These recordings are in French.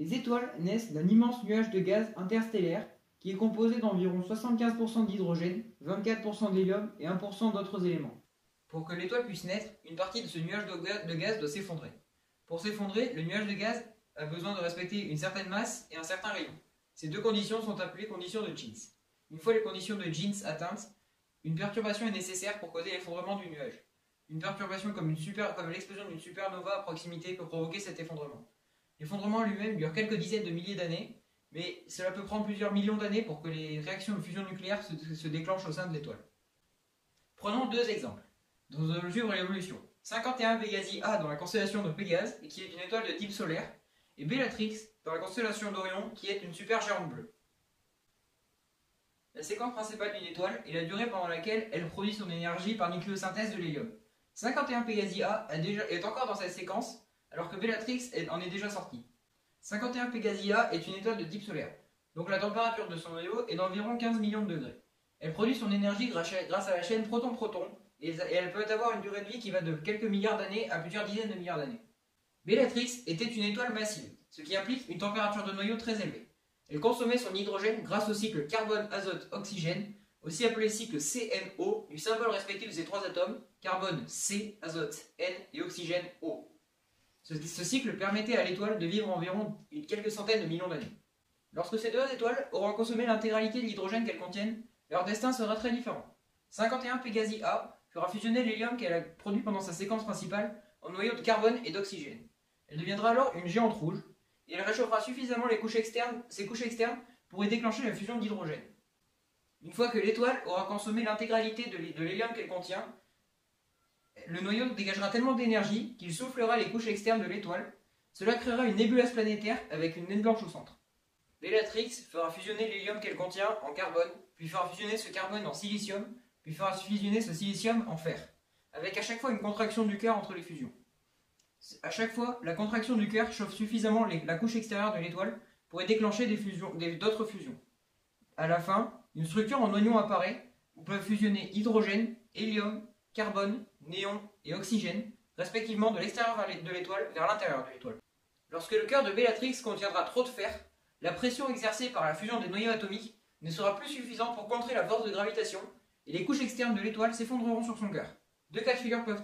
Les étoiles naissent d'un immense nuage de gaz interstellaire qui est composé d'environ 75% d'hydrogène, 24% d'hélium et 1% d'autres éléments. Pour que l'étoile puisse naître, une partie de ce nuage de gaz doit s'effondrer. Pour s'effondrer, le nuage de gaz a besoin de respecter une certaine masse et un certain rayon. Ces deux conditions sont appelées conditions de Jeans. Une fois les conditions de Jeans atteintes, une perturbation est nécessaire pour causer l'effondrement du nuage. Une perturbation comme, l'explosion d'une supernova à proximité peut provoquer cet effondrement. L'effondrement lui-même dure quelques dizaines de milliers d'années, mais cela peut prendre plusieurs millions d'années pour que les réactions de fusion nucléaire se, déclenchent au sein de l'étoile. Prenons deux exemples. Dans le suivre l'évolution. 51 Pégasi A dans la constellation de Pégase, qui est une étoile de type solaire, et Bellatrix dans la constellation d'Orion, qui est une supergéante bleue. La séquence principale d'une étoile est la durée pendant laquelle elle produit son énergie par nucléosynthèse de l'hélium. 51 Pégasi A est encore dans cette séquence, alors que Bellatrix en est déjà sortie. 51 Pégasi A est une étoile de type solaire, donc la température de son noyau est d'environ 15 millions de degrés. Elle produit son énergie grâce à la chaîne proton-proton, et elle peut avoir une durée de vie qui va de quelques milliards d'années à plusieurs dizaines de milliards d'années. Bellatrix était une étoile massive, ce qui implique une température de noyau très élevée. Elle consommait son hydrogène grâce au cycle carbone-azote-oxygène, aussi appelé cycle CNO, du symbole respectif de ces trois atomes, carbone C, azote N et oxygène O. Ce, cycle permettait à l'étoile de vivre environ quelques centaines de millions d'années. Lorsque ces deux étoiles auront consommé l'intégralité de l'hydrogène qu'elles contiennent, leur destin sera très différent. 51 Pégasi A fera fusionner l'hélium qu'elle a produit pendant sa séquence principale en noyau de carbone et d'oxygène. Elle deviendra alors une géante rouge, et elle réchauffera suffisamment les couches externes, ces couches externes pour y déclencher la fusion d'hydrogène. Une fois que l'étoile aura consommé l'intégralité de l'hélium qu'elle contient, le noyau dégagera tellement d'énergie qu'il soufflera les couches externes de l'étoile. Cela créera une nébuleuse planétaire avec une naine blanche au centre. Bellatrix fera fusionner l'hélium qu'elle contient en carbone, puis fera fusionner ce carbone en silicium, puis fera fusionner ce silicium en fer, avec à chaque fois une contraction du cœur entre les fusions. À chaque fois, la contraction du cœur chauffe suffisamment la couche extérieure de l'étoile pour y déclencher d'autres fusions. À la fin, une structure en oignon apparaît où peuvent fusionner hydrogène, hélium, carbone, néon et oxygène, respectivement de l'extérieur de l'étoile vers l'intérieur de l'étoile. Lorsque le cœur de Bellatrix contiendra trop de fer, la pression exercée par la fusion des noyaux atomiques ne sera plus suffisante pour contrer la force de gravitation et les couches externes de l'étoile s'effondreront sur son cœur. Deux cas de figure peuvent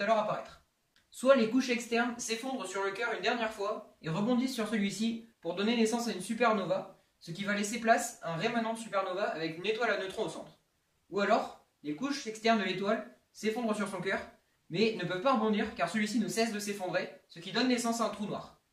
alors, apparaître. Soit les couches externes s'effondrent sur le cœur une dernière fois et rebondissent sur celui-ci pour donner naissance à une supernova, ce qui va laisser place à un rémanent supernova avec une étoile à neutrons au centre. Ou alors, les couches externes de l'étoile s'effondrent sur son cœur, mais ne peuvent pas rebondir car celui-ci ne cesse de s'effondrer, ce qui donne naissance à un trou noir.